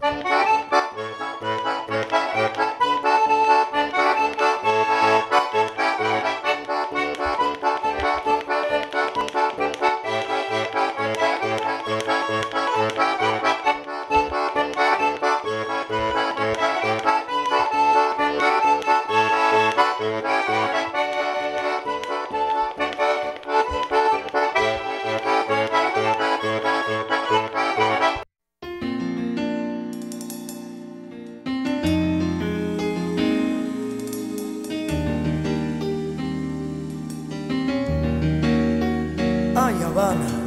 Thank you. 忘了。